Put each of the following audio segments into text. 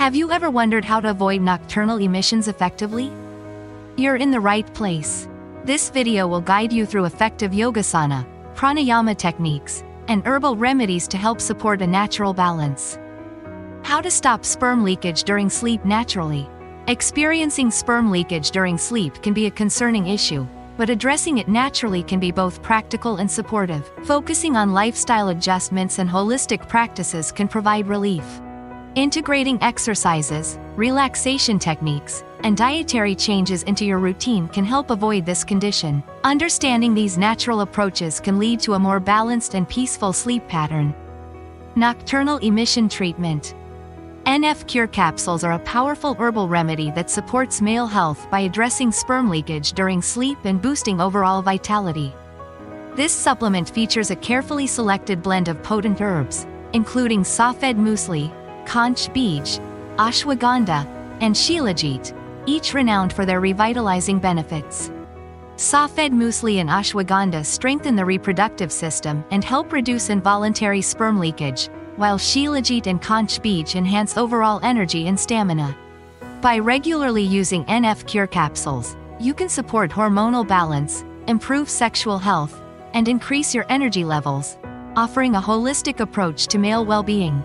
Have you ever wondered how to avoid nocturnal emissions effectively? You're in the right place. This video will guide you through effective yogasana, pranayama techniques, and herbal remedies to help support a natural balance. How to stop sperm leakage during sleep naturally. Experiencing sperm leakage during sleep can be a concerning issue, but addressing it naturally can be both practical and supportive. Focusing on lifestyle adjustments and holistic practices can provide relief. Integrating exercises, relaxation techniques, and dietary changes into your routine can help avoid this condition. Understanding these natural approaches can lead to a more balanced and peaceful sleep pattern. Nocturnal emission treatment. NF Cure capsules are a powerful herbal remedy that supports male health by addressing sperm leakage during sleep and boosting overall vitality. This supplement features a carefully selected blend of potent herbs, including Safed Musli, Conch Bij, Ashwagandha, and Shilajit, each renowned for their revitalizing benefits. Safed Musli and Ashwagandha strengthen the reproductive system and help reduce involuntary sperm leakage, while Shilajit and Conch Bij enhance overall energy and stamina. By regularly using NF Cure capsules, you can support hormonal balance, improve sexual health, and increase your energy levels, offering a holistic approach to male well-being.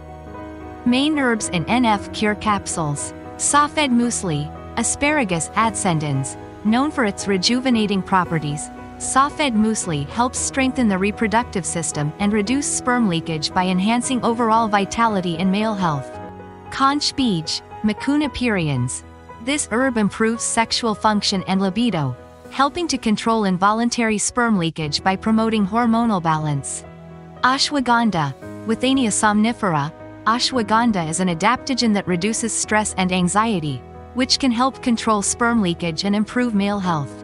Main herbs in NF Cure capsules. Safed musli, Asparagus adscendens, known for its rejuvenating properties. Safed musli helps strengthen the reproductive system and reduce sperm leakage by enhancing overall vitality and male health. Conch Bij, Mucuna pruriens. This herb improves sexual function and libido, helping to control involuntary sperm leakage by promoting hormonal balance. Ashwagandha, Withania somnifera, Ashwagandha is an adaptogen that reduces stress and anxiety, which can help control sperm leakage and improve male health.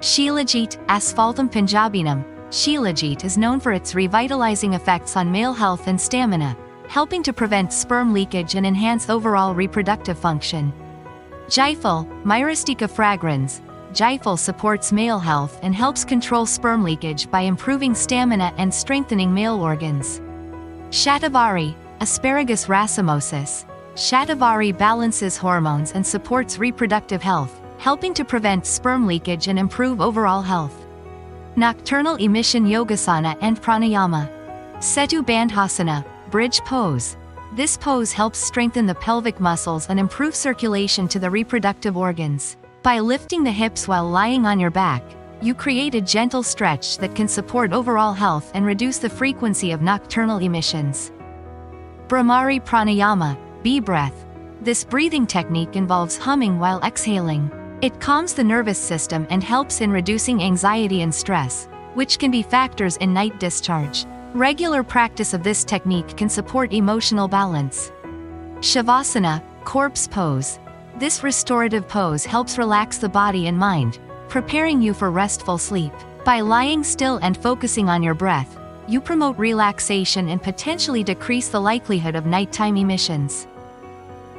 Shilajit, Asphaltum punjabianum, Shilajit is known for its revitalizing effects on male health and stamina, helping to prevent sperm leakage and enhance overall reproductive function. Jaifal, Myristica fragrans, Jaifal supports male health and helps control sperm leakage by improving stamina and strengthening male organs. Shatavari, Asparagus racemosus. Shatavari balances hormones and supports reproductive health, helping to prevent sperm leakage and improve overall health. Nocturnal emission yogasana and pranayama. Setu Bandhasana, bridge pose. This pose helps strengthen the pelvic muscles and improve circulation to the reproductive organs. By lifting the hips while lying on your back, you create a gentle stretch that can support overall health and reduce the frequency of nocturnal emissions. Bhramari Pranayama, bee breath. This breathing technique involves humming while exhaling. It calms the nervous system and helps in reducing anxiety and stress, which can be factors in night discharge. Regular practice of this technique can support emotional balance. Shavasana, corpse pose. This restorative pose helps relax the body and mind, preparing you for restful sleep. By lying still and focusing on your breath, you promote relaxation and potentially decrease the likelihood of nighttime emissions.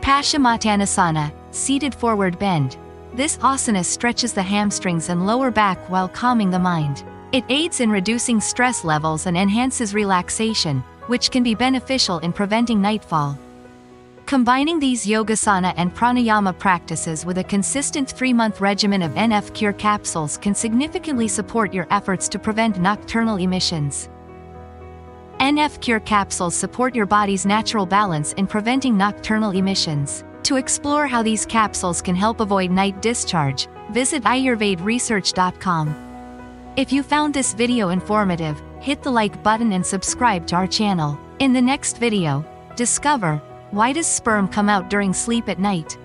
Paschimottanasana, seated forward bend. This asana stretches the hamstrings and lower back while calming the mind. It aids in reducing stress levels and enhances relaxation, which can be beneficial in preventing nightfall. Combining these yogasana and pranayama practices with a consistent three-month regimen of NF Cure capsules can significantly support your efforts to prevent nocturnal emissions. NF Cure capsules support your body's natural balance in preventing nocturnal emissions. To explore how these capsules can help avoid night discharge, visit ayurvedresearch.com. If you found this video informative, hit the like button and subscribe to our channel. In the next video, discover, why does sperm come out during sleep at night?